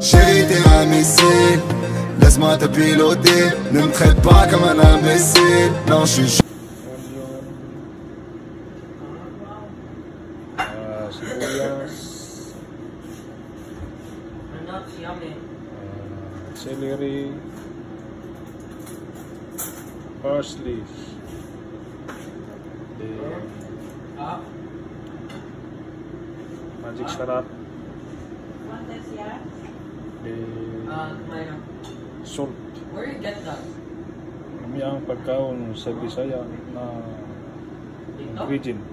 Chérie, t'es un missile. Laisse-moi te piloter. Ne me traite pas comme un imbécile. Non, je suis. Celery, parsley, magic syrup. This, yeah? then uh, Mayra, salt. where you get that? Kami ang pagkaon sa Bisaya na ingredient.